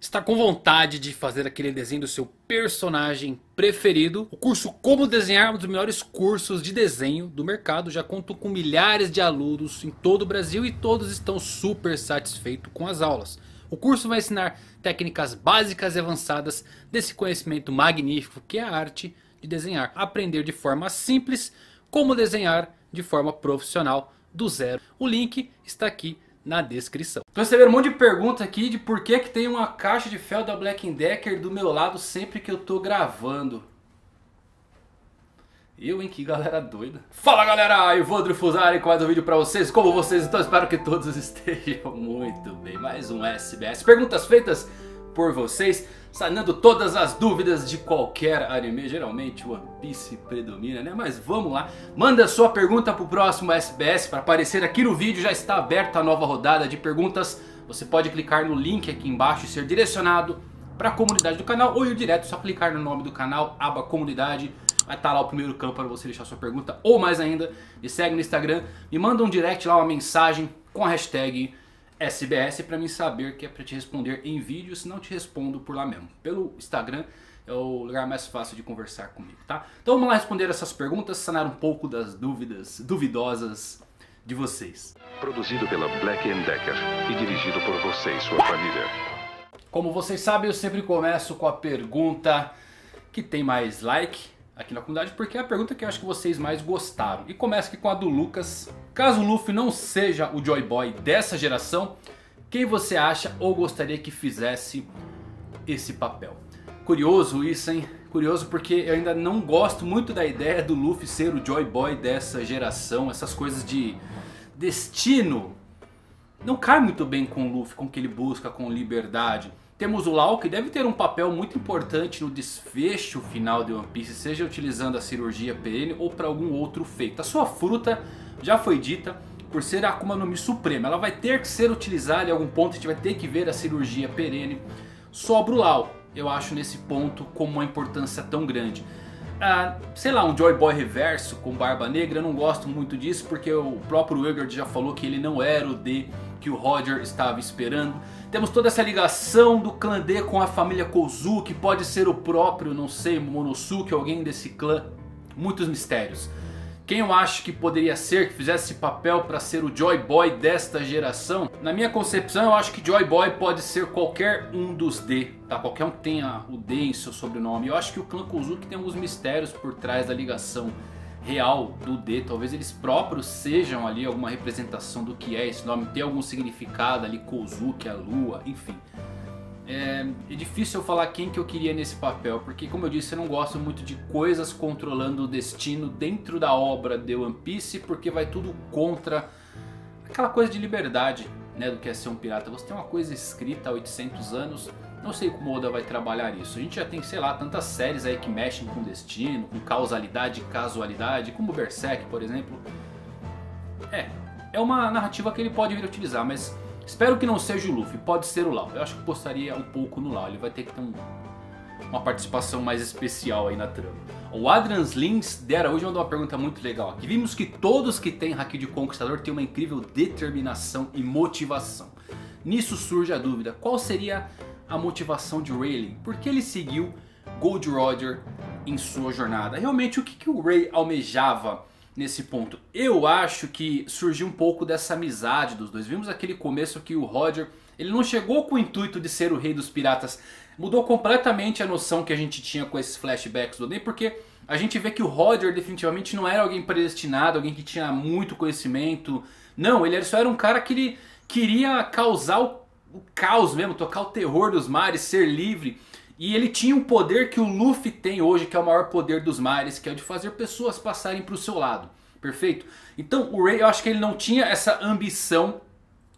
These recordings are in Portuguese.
Está com vontade de fazer aquele desenho do seu personagem preferido? O curso Como Desenhar, um dos melhores cursos de desenho do mercado. Já conto com milhares de alunos em todo o Brasil e todos estão super satisfeitos com as aulas. O curso vai ensinar técnicas básicas e avançadas desse conhecimento magnífico que é a arte de desenhar. Aprender de forma simples como desenhar de forma profissional do zero. O link está aqui na descrição. Tô recebendo um monte de pergunta aqui de por que, que tem uma caixa de fel da Black Decker do meu lado sempre que eu tô gravando. Eu, hein? Que galera doida. Fala galera, Ivandro Fusari com mais um vídeo pra vocês. Como vocês estão? Espero que todos estejam muito bem. Mais um SBS. Perguntas feitas por vocês sanando todas as dúvidas de qualquer anime. Geralmente One Piece predomina, né? Mas vamos lá. Manda sua pergunta pro próximo SBS para aparecer aqui no vídeo. Já está aberta a nova rodada de perguntas. Você pode clicar no link aqui embaixo e ser direcionado para a comunidade do canal. Ou ir direto, só clicar no nome do canal, aba comunidade. Vai estar tá lá o primeiro campo para você deixar sua pergunta. Ou mais ainda, me segue no Instagram. Me manda um direct lá, uma mensagem com a hashtag SBS para mim saber que é para te responder em vídeo, se não te respondo por lá mesmo. Pelo Instagram é o lugar mais fácil de conversar comigo, tá? Então vamos lá responder essas perguntas, sanar um pouco das dúvidas duvidosas de vocês. Produzido pela Black Decker e dirigido por você e sua família. Como vocês sabem, eu sempre começo com a pergunta que tem mais like aqui na comunidade, porque é a pergunta que eu acho que vocês mais gostaram. E começa aqui com a do Lucas. Caso o Luffy não seja o Joy Boy dessa geração, quem você acha ou gostaria que fizesse esse papel? Curioso isso, hein? Curioso porque eu ainda não gosto muito da ideia do Luffy ser o Joy Boy dessa geração. Essas coisas de destino não cai muito bem com o Luffy, com o que ele busca, com liberdade. Temos o Lau que deve ter um papel muito importante no desfecho final de One Piece, seja utilizando a cirurgia perene ou para algum outro feito. A sua fruta já foi dita por ser a Akuma no Mi suprema, ela vai ter que ser utilizada em algum ponto, a gente vai ter que ver a cirurgia perene. Sobra o Lau, eu acho nesse ponto como uma importância tão grande. Ah, sei lá, um Joy Boy reverso com Barba Negra, eu não gosto muito disso porque o próprio Egard já falou que ele não era o D que o Roger estava esperando. Temos toda essa ligação do clã D com a família Kozuki, pode ser o próprio, não sei, Momonosuke, alguém desse clã. Muitos mistérios. Quem eu acho que poderia ser, que fizesse esse papel para ser o Joy Boy desta geração? Na minha concepção eu acho que Joy Boy pode ser qualquer um dos D, tá? Qualquer um que tenha o D em seu sobrenome. Eu acho que o clã Kozuki tem alguns mistérios por trás da ligação real do D. Talvez eles próprios sejam ali alguma representação do que é esse nome. Tem algum significado ali, Kozuki, a lua, enfim. É, é, difícil eu falar quem que eu queria nesse papel, porque como eu disse, eu não gosto muito de coisas controlando o destino dentro da obra de One Piece, porque vai tudo contra aquela coisa de liberdade, né, do que é ser um pirata. Você tem uma coisa escrita há 800 anos, não sei como Oda vai trabalhar isso. A gente já tem, sei lá, tantas séries aí que mexem com destino, com causalidade e casualidade, como Berserk, por exemplo. É, é uma narrativa que ele pode vir a utilizar, mas Espero que não seja o Luffy, pode ser o Lau. Eu acho que postaria um pouco no Lau, ele vai ter que ter um, uma participação mais especial aí na trama. O Adrian Lins de Araújo mandou uma pergunta muito legal aqui. Vimos que todos que têm Haki de Conquistador têm uma incrível determinação e motivação. Nisso surge a dúvida, qual seria a motivação de Rayleigh? Por que ele seguiu Gold Roger em sua jornada? Realmente o que, que o Ray almejava nesse ponto. Eu acho que surgiu um pouco dessa amizade dos dois. Vimos aquele começo que o Roger, ele não chegou com o intuito de ser o rei dos piratas. Mudou completamente a noção que a gente tinha com esses flashbacks do Oden, porque a gente vê que o Roger definitivamente não era alguém predestinado, alguém que tinha muito conhecimento. Não, ele só era um cara que ele queria causar o, o caos mesmo, tocar o terror dos mares, ser livre. E ele tinha um poder que o Luffy tem hoje, que é o maior poder dos mares, que é o de fazer pessoas passarem para o seu lado. Perfeito? Então o Rey, eu acho que ele não tinha essa ambição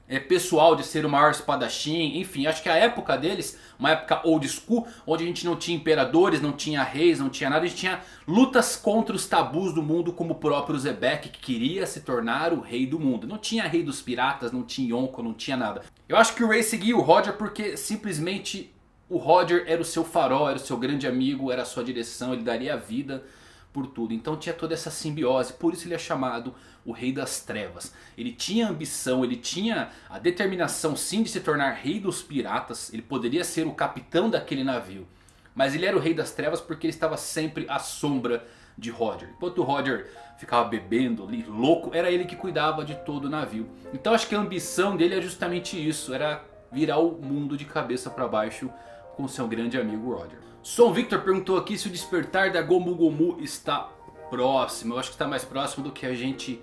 é, pessoal de ser o maior espadachim, enfim, acho que a época deles, uma época old school, onde a gente não tinha imperadores, não tinha reis, não tinha nada, a gente tinha lutas contra os tabus do mundo, como o próprio Zebek, que queria se tornar o rei do mundo. Não tinha rei dos piratas, não tinha Yonko, não tinha nada. Eu acho que o Rey seguia o Roger porque simplesmente o Roger era o seu farol, era o seu grande amigo, era a sua direção, ele daria a vida por tudo. Então tinha toda essa simbiose, por isso ele é chamado o Rei das Trevas. Ele tinha ambição, ele tinha a determinação sim de se tornar Rei dos Piratas. Ele poderia ser o capitão daquele navio. Mas ele era o Rei das Trevas porque ele estava sempre à sombra de Roger. Enquanto o Roger ficava bebendo ali, louco, era ele que cuidava de todo o navio. Então acho que a ambição dele é justamente isso, era virar o mundo de cabeça para baixo com seu grande amigo Roger. Som Victor perguntou aqui se o despertar da Gomu Gomu está próximo. Eu acho que está mais próximo do que a gente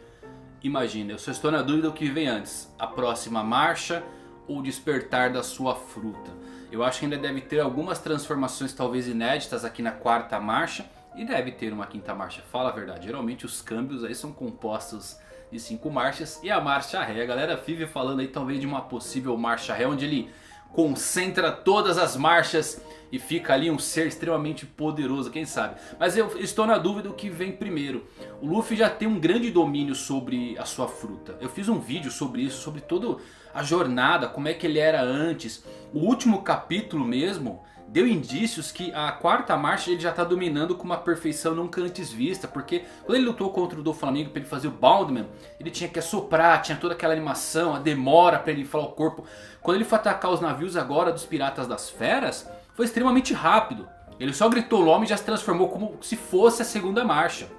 imagina. Eu só estou na dúvida do que vem antes. A próxima marcha ou o despertar da sua fruta. Eu acho que ainda deve ter algumas transformações talvez inéditas aqui na quarta marcha. E deve ter uma quinta marcha, fala a verdade. Geralmente os câmbios aí são compostos de cinco marchas. E a marcha ré, a galera vive falando aí talvez de uma possível marcha ré. Onde ele concentra todas as marchas e fica ali um ser extremamente poderoso, quem sabe. Mas eu estou na dúvida o que vem primeiro. O Luffy já tem um grande domínio sobre a sua fruta. Eu fiz um vídeo sobre isso, sobre toda a jornada, como é que ele era antes. O último capítulo mesmo deu indícios que a quarta marcha ele já está dominando com uma perfeição nunca antes vista. Porque quando ele lutou contra o do Flamengo para ele fazer o Boundman, ele tinha que assoprar, tinha toda aquela animação, a demora para ele inflar o corpo. Quando ele foi atacar os navios agora dos Piratas das Feras, foi extremamente rápido. Ele só gritou o nome e já se transformou como se fosse a segunda marcha.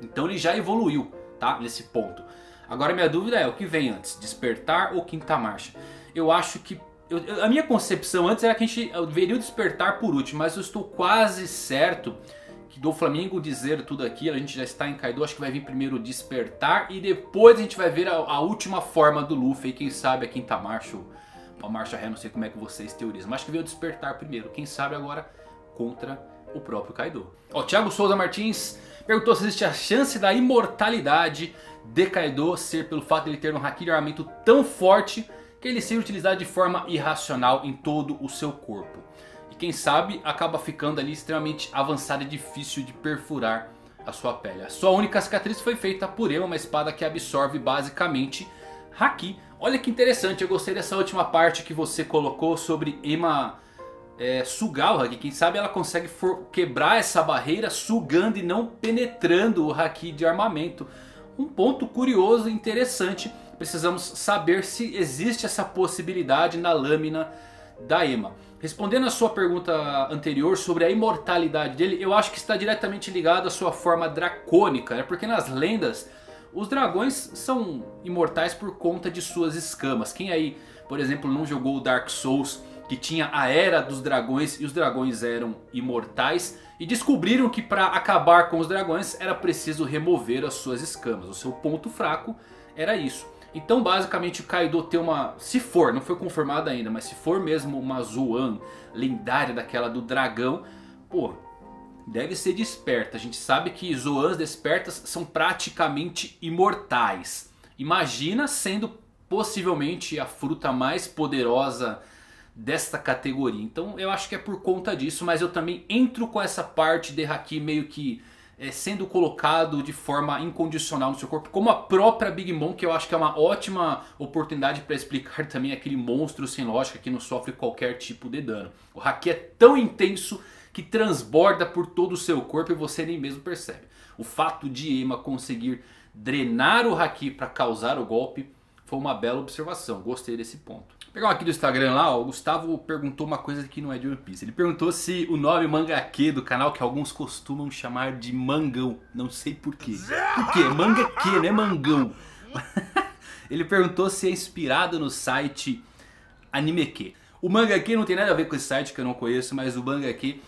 Então ele já evoluiu, tá? Nesse ponto. Agora minha dúvida é, o que vem antes? Despertar ou quinta marcha? Eu acho que eu, a minha concepção antes era que a gente veria o despertar por último, mas eu estou quase certo que do Flamengo dizer tudo aqui, a gente já está em Kaido, acho que vai vir primeiro despertar e depois a gente vai ver a, a última forma do Luffy, quem sabe a quinta marcha, a marcha ré, não sei como é que vocês teorizam, mas acho que veio despertar primeiro, quem sabe agora contra o próprio Kaido. Ó, Thiago Souza Martins perguntou se existe a chance da imortalidade de Kaido ser pelo fato de ele ter um haki de armamento tão forte que ele seja utilizado de forma irracional em todo o seu corpo. E quem sabe acaba ficando ali extremamente avançado e difícil de perfurar a sua pele. A sua única cicatriz foi feita por Ema, uma espada que absorve basicamente Haki. Olha que interessante, eu gostei dessa última parte que você colocou sobre Ema é, sugar o Haki. Quem sabe ela consegue quebrar essa barreira sugando e não penetrando o Haki de armamento. Um ponto curioso e interessante precisamos saber se existe essa possibilidade na lâmina da Ema. Respondendo a sua pergunta anterior sobre a imortalidade dele, eu acho que está diretamente ligado à sua forma dracônica, né? porque nas lendas os dragões são imortais por conta de suas escamas. Quem aí, por exemplo, não jogou Dark Souls, que tinha a Era dos Dragões e os dragões eram imortais e descobriram que para acabar com os dragões era preciso remover as suas escamas. O seu ponto fraco era isso. Então basicamente o Kaido tem uma... Se for, não foi confirmado ainda, mas se for mesmo uma Zoan lendária daquela do dragão... Pô, deve ser desperta. A gente sabe que Zoans despertas são praticamente imortais. Imagina sendo possivelmente a fruta mais poderosa desta categoria. Então eu acho que é por conta disso, mas eu também entro com essa parte de Haki meio que é, sendo colocado de forma incondicional no seu corpo, como a própria Big Mom, que eu acho que é uma ótima oportunidade para explicar também aquele monstro sem lógica que não sofre qualquer tipo de dano. O Haki é tão intenso que transborda por todo o seu corpo e você nem mesmo percebe. O fato de Ema conseguir drenar o Haki para causar o golpe foi uma bela observação, gostei desse ponto pegar um aqui do Instagram lá, o Gustavo perguntou uma coisa que não é de One Piece. Ele perguntou se o nome Mangaque do canal, que alguns costumam chamar de Mangão. Não sei porquê. Por quê? Mangaque, não é Mangão. Ele perguntou se é inspirado no site Animeke. O Mangaque não tem nada a ver com esse site que eu não conheço, mas o Mangaque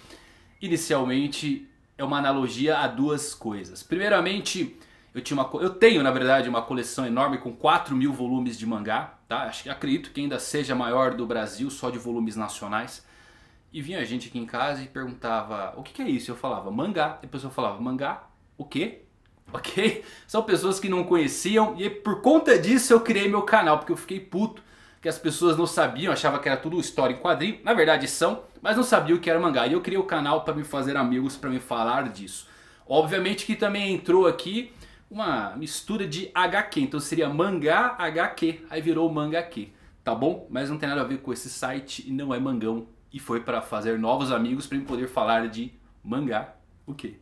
inicialmente é uma analogia a duas coisas. Primeiramente, eu, tinha uma, eu tenho na verdade uma coleção enorme com 4 mil volumes de mangá. Tá? Acho, acredito que ainda seja maior do Brasil, só de volumes nacionais. E vinha gente aqui em casa e perguntava, o que, que é isso? Eu falava, mangá. E a pessoa falava, mangá? O quê? Ok? São pessoas que não conheciam e por conta disso eu criei meu canal, porque eu fiquei puto que as pessoas não sabiam, achavam que era tudo história em quadrinho. Na verdade são, mas não sabiam o que era mangá. E eu criei o canal para me fazer amigos, para me falar disso. Obviamente que também entrou aqui uma mistura de HQ, então seria mangá HQ, aí virou mangaque, tá bom? Mas não tem nada a ver com esse site e não é mangão e foi para fazer novos amigos para poder falar de mangá, o quê?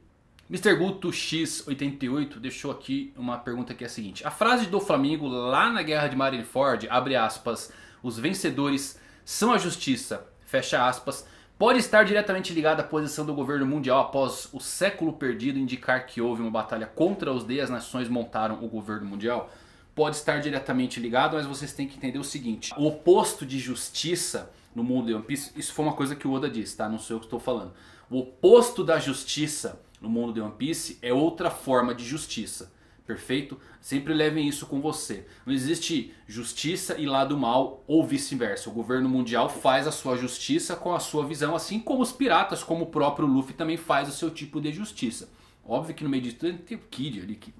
Mr. Guto X88 deixou aqui uma pergunta que é a seguinte. A frase do Flamengo lá na guerra de Marineford, abre aspas, os vencedores são a justiça, fecha aspas, pode estar diretamente ligada à posição do governo mundial após o século perdido indicar que houve uma batalha contra os D e as nações montaram o governo mundial? Pode estar diretamente ligado, mas vocês têm que entender o seguinte. O oposto de justiça no mundo de One Piece, isso foi uma coisa que o Oda disse, tá? Não sei o que estou falando. O oposto da justiça no mundo de One Piece é outra forma de justiça. Perfeito? Sempre levem isso com você. Não existe justiça e lado mal ou vice-versa. O governo mundial faz a sua justiça com a sua visão, assim como os piratas, como o próprio Luffy também faz o seu tipo de justiça. Óbvio que no meio de tudo tem o Kid ali que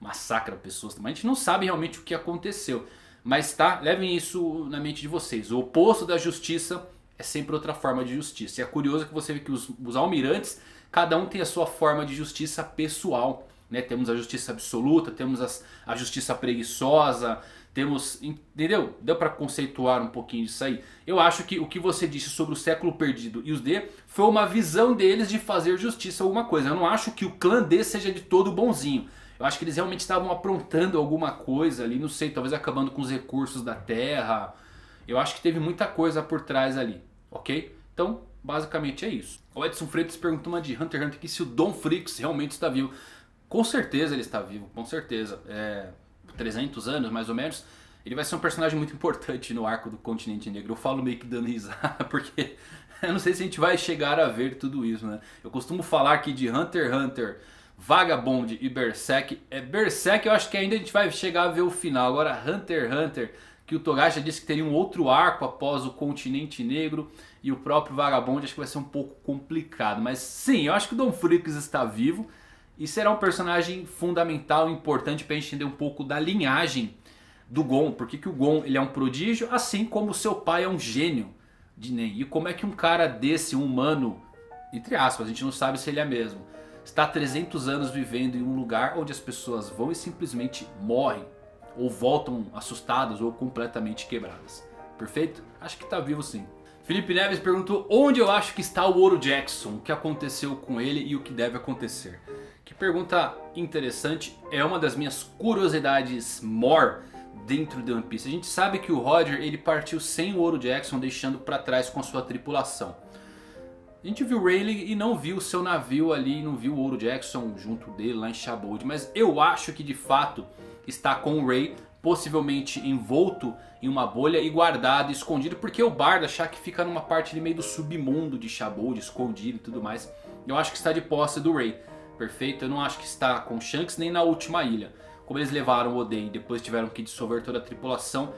massacra pessoas, mas a gente não sabe realmente o que aconteceu. Mas tá, levem isso na mente de vocês. O oposto da justiça é sempre outra forma de justiça. E é curioso que você vê que os, os almirantes, cada um tem a sua forma de justiça pessoal. Né? Temos a justiça absoluta, temos as, a justiça preguiçosa, temos. Entendeu? Deu para conceituar um pouquinho disso aí. Eu acho que o que você disse sobre o século perdido e os D foi uma visão deles de fazer justiça alguma coisa. Eu não acho que o clã D seja de todo bonzinho. Eu acho que eles realmente estavam aprontando alguma coisa ali, não sei, talvez acabando com os recursos da terra. Eu acho que teve muita coisa por trás ali, ok? Então, basicamente é isso. O Edson Freitas perguntou uma de Hunter x Hunter que se o Don Fricks realmente está vivo. Com certeza ele está vivo, com certeza. É, 300 anos mais ou menos. Ele vai ser um personagem muito importante no arco do Continente Negro. Eu falo meio que dando risada, porque eu não sei se a gente vai chegar a ver tudo isso, né? Eu costumo falar que de Hunter x Hunter Vagabond e Berserk. É, Berserk eu acho que ainda a gente vai chegar a ver o final. Agora Hunter x Hunter, que o Togashi disse que teria um outro arco após o Continente Negro. E o próprio Vagabond acho que vai ser um pouco complicado. Mas sim, eu acho que o Don Freaks está vivo. E será um personagem fundamental, importante para entender um pouco da linhagem do Gon. Porque que o Gon ele é um prodígio, assim como seu pai é um gênio de Nen. E como é que um cara desse, um humano, entre aspas, a gente não sabe se ele é mesmo está há 300 anos vivendo em um lugar onde as pessoas vão e simplesmente morrem, ou voltam assustadas ou completamente quebradas. Perfeito? Acho que está vivo sim. Felipe Neves perguntou onde eu acho que está o Ouro Jackson, o que aconteceu com ele e o que deve acontecer. Que pergunta interessante, é uma das minhas curiosidades more dentro de One Piece. A gente sabe que o Roger ele partiu sem o Ouro Jackson, deixando para trás com sua tripulação. A gente viu o Rayleigh e não viu o seu navio ali, não viu o Ouro Jackson junto dele lá em Shabold. Mas eu acho que de fato está com o Ray, possivelmente envolto em uma bolha e guardado, escondido. Porque o Bard achar que fica numa parte ali meio do submundo de Shabold, escondido e tudo mais. Eu acho que está de posse do Ray, perfeito? Eu não acho que está com Shanks nem na última ilha. Como eles levaram o Oden e depois tiveram que dissolver toda a tripulação.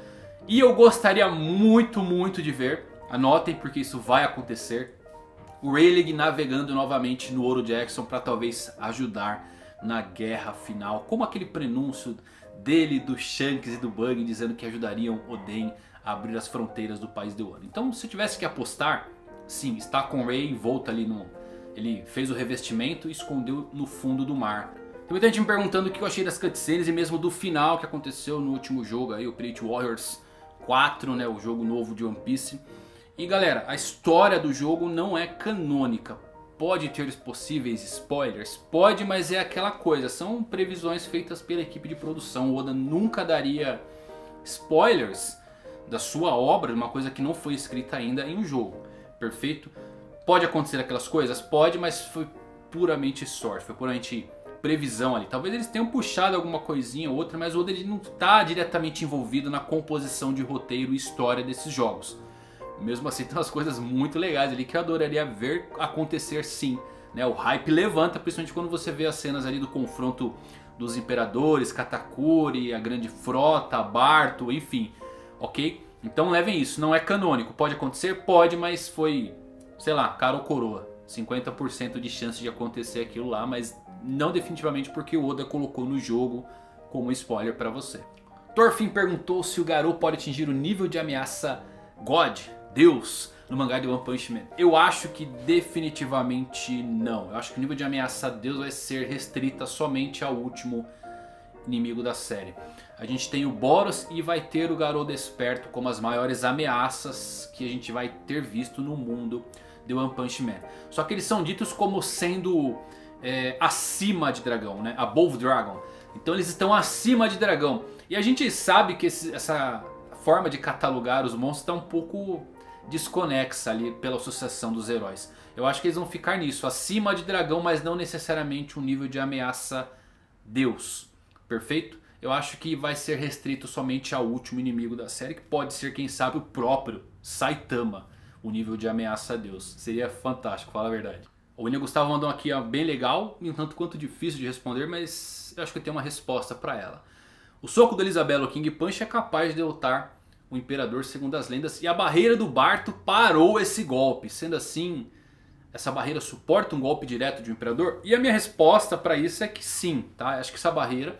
E eu gostaria muito, muito de ver. Anotem porque isso vai acontecer o Rayleigh navegando novamente no Ouro Jackson para talvez ajudar na guerra final, como aquele prenúncio dele, do Shanks e do Bug dizendo que ajudariam Oden a abrir as fronteiras do país de Wano. Então se eu tivesse que apostar, sim, está com o Ray volta ali no... Ele fez o revestimento e escondeu no fundo do mar. Tem muita gente me perguntando o que eu achei das cutscenes e mesmo do final que aconteceu no último jogo aí, o Pirate Warriors 4, né, o jogo novo de One Piece. E galera, a história do jogo não é canônica. Pode ter possíveis spoilers? Pode, mas é aquela coisa. São previsões feitas pela equipe de produção. O Oda nunca daria spoilers da sua obra, uma coisa que não foi escrita ainda em um jogo. Perfeito? Pode acontecer aquelas coisas? Pode, mas foi puramente sorte. Foi puramente previsão ali. Talvez eles tenham puxado alguma coisinha ou outra, mas o Oda ele não está diretamente envolvido na composição de roteiro e história desses jogos. Mesmo assim tem umas coisas muito legais ali que eu adoraria ver acontecer sim. Né? O hype levanta, principalmente quando você vê as cenas ali do confronto dos imperadores, Katakuri, a grande frota, Barto, enfim. Ok? Então levem isso, não é canônico. Pode acontecer? Pode, mas foi, sei lá, cara ou coroa. 50% de chance de acontecer aquilo lá, mas não definitivamente porque o Oda colocou no jogo como spoiler para você. Thorfinn perguntou se o Garou pode atingir o nível de ameaça God Deus no mangá de One Punch Man? Eu acho que definitivamente não. Eu acho que o nível de ameaça Deus vai ser restrita somente ao último inimigo da série. A gente tem o Boros e vai ter o Garou Desperto como as maiores ameaças que a gente vai ter visto no mundo de One Punch Man. Só que eles são ditos como sendo é, acima de dragão, né? Above Dragon. Então eles estão acima de dragão. E a gente sabe que esse, essa forma de catalogar os monstros está um pouco desconexa ali pela associação dos heróis. Eu acho que eles vão ficar nisso, acima de dragão, mas não necessariamente um nível de ameaça Deus. Perfeito? Eu acho que vai ser restrito somente ao último inimigo da série, que pode ser, quem sabe, o próprio Saitama, o nível de ameaça a Deus. Seria fantástico, fala a verdade. O William Gustavo mandou aqui ó, bem legal, um tanto quanto difícil de responder, mas eu acho que eu tenho uma resposta para ela. O soco do Elisabelo King Punch é capaz de derrotar o Imperador segundo as lendas e a barreira do Barto parou esse golpe. Sendo assim, essa barreira suporta um golpe direto de um Imperador? E a minha resposta para isso é que sim, tá? Acho que essa barreira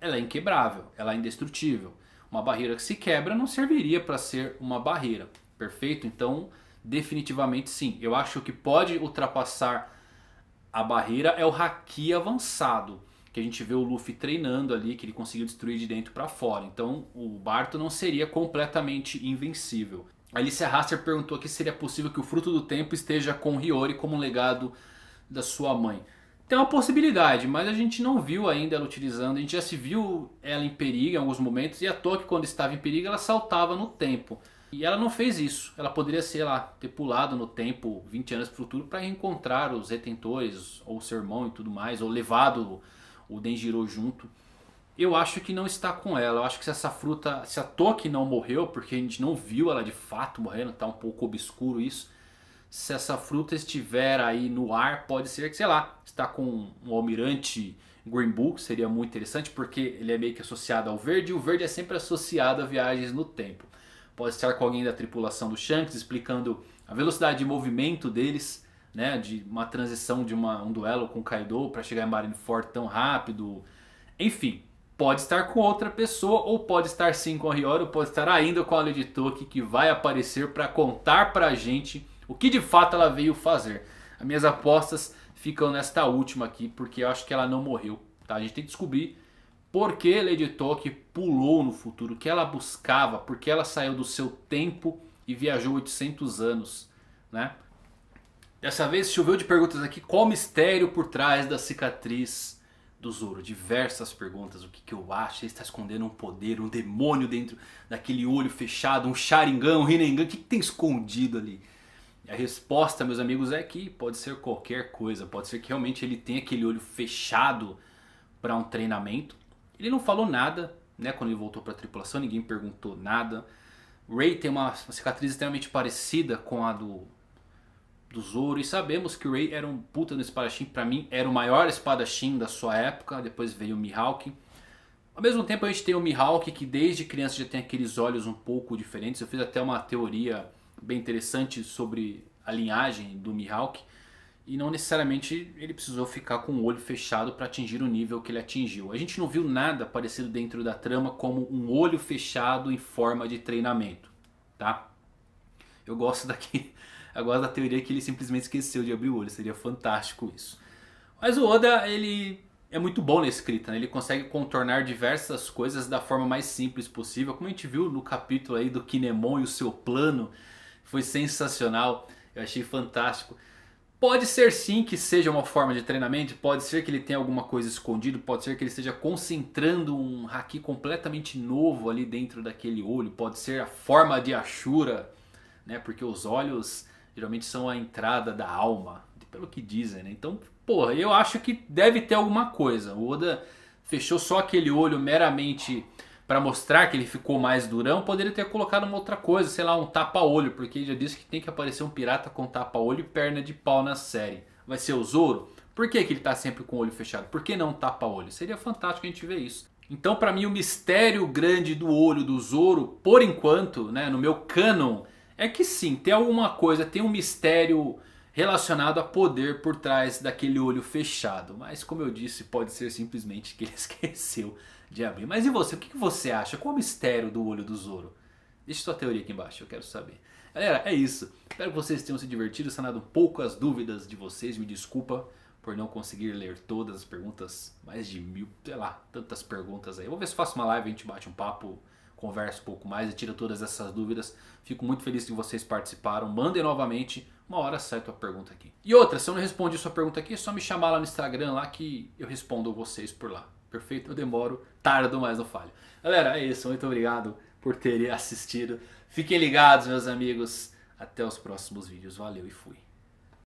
ela é inquebrável, ela é indestrutível. Uma barreira que se quebra não serviria para ser uma barreira, perfeito? Então Definitivamente sim. Eu acho que pode ultrapassar a barreira é o Haki avançado. Que a gente vê o Luffy treinando ali, que ele conseguiu destruir de dentro para fora. Então o Barto não seria completamente invencível. A Alicia Raster perguntou aqui se seria possível que o Fruto do Tempo esteja com Hiyori como um legado da sua mãe. Tem uma possibilidade, mas a gente não viu ainda ela utilizando. A gente já se viu ela em perigo em alguns momentos e a Toque quando estava em perigo ela saltava no tempo. E ela não fez isso. Ela poderia, sei lá, ter pulado no tempo 20 anos para o futuro para reencontrar os retentores, ou seu irmão e tudo mais, ou levado o Denjiro junto. Eu acho que não está com ela. Eu acho que se essa fruta, se a Toki não morreu, porque a gente não viu ela de fato morrendo, está um pouco obscuro isso. Se essa fruta estiver aí no ar, pode ser que, sei lá, está com um almirante Green Bull, seria muito interessante, porque ele é meio que associado ao verde, e o verde é sempre associado a viagens no tempo pode estar com alguém da tripulação do Shanks explicando a velocidade de movimento deles, né, de uma transição de uma, um duelo com Kaido para chegar em Marineford tão rápido. Enfim, pode estar com outra pessoa ou pode estar sim com a Hiyori ou pode estar ainda com a Lady Toki que vai aparecer para contar pra gente o que de fato ela veio fazer. As minhas apostas ficam nesta última aqui porque eu acho que ela não morreu. Tá? A gente tem que descobrir por que Lady Toki pulou no futuro, o que ela buscava, por que ela saiu do seu tempo e viajou 800 anos, né? Dessa vez choveu de perguntas aqui, qual o mistério por trás da cicatriz do Zoro? Diversas perguntas, o que, que eu acho, ele está escondendo um poder, um demônio dentro daquele olho fechado, um Sharingan, um Rinnegan, o que, que tem escondido ali? A resposta, meus amigos, é que pode ser qualquer coisa, pode ser que realmente ele tenha aquele olho fechado para um treinamento, ele não falou nada, né, quando ele voltou para a tripulação, ninguém perguntou nada. Ray tem uma, uma, cicatriz extremamente parecida com a do, do Zoro e sabemos que o Ray era um puta no espadachim, para mim era o maior espadachim da sua época, depois veio o Mihawk. Ao mesmo tempo a gente tem o Mihawk que desde criança já tem aqueles olhos um pouco diferentes. Eu fiz até uma teoria bem interessante sobre a linhagem do Mihawk. E não necessariamente ele precisou ficar com o olho fechado para atingir o nível que ele atingiu. A gente não viu nada parecido dentro da trama como um olho fechado em forma de treinamento, tá? Eu gosto daqui, gosto da teoria que ele simplesmente esqueceu de abrir o olho, seria fantástico isso. Mas o Oda, ele é muito bom na escrita, né? ele consegue contornar diversas coisas da forma mais simples possível, como a gente viu no capítulo aí do Kinemon e o seu plano, foi sensacional, eu achei fantástico. Pode ser sim que seja uma forma de treinamento, pode ser que ele tenha alguma coisa escondido, pode ser que ele esteja concentrando um haki completamente novo ali dentro daquele olho, pode ser a forma de Ashura, né? Porque os olhos geralmente são a entrada da alma, pelo que dizem, né? Então, porra, eu acho que deve ter alguma coisa. O Oda fechou só aquele olho meramente para mostrar que ele ficou mais durão, poderia ter colocado uma outra coisa, sei lá, um tapa-olho, porque ele já disse que tem que aparecer um pirata com tapa-olho e perna de pau na série. Vai ser o Zoro? Por que, que ele está sempre com o olho fechado? Por que não tapa-olho? Seria fantástico a gente ver isso. Então, para mim, o mistério grande do olho do Zoro, por enquanto, né, no meu canon, é que sim, tem alguma coisa, tem um mistério relacionado a poder por trás daquele olho fechado. Mas, como eu disse, pode ser simplesmente que ele esqueceu de abrir. Mas e você? O que você acha? Qual o mistério do olho do Zoro? Deixe sua teoria aqui embaixo, eu quero saber. Galera, é isso. Espero que vocês tenham se divertido, sanado um pouco as dúvidas de vocês. Me desculpa por não conseguir ler todas as perguntas. Mais de mil, sei lá, tantas perguntas aí. Vou ver se faço uma live a gente bate um papo converso um pouco mais e tiro todas essas dúvidas. Fico muito feliz que vocês participaram. Mandem novamente, uma hora sai a tua pergunta aqui. E outra, se eu não respondi sua pergunta aqui, é só me chamar lá no Instagram lá que eu respondo vocês por lá. Perfeito? Eu demoro, tardo, mas não falho. Galera, é isso. Muito obrigado por terem assistido. Fiquem ligados, meus amigos. Até os próximos vídeos. Valeu e fui.